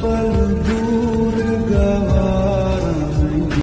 पल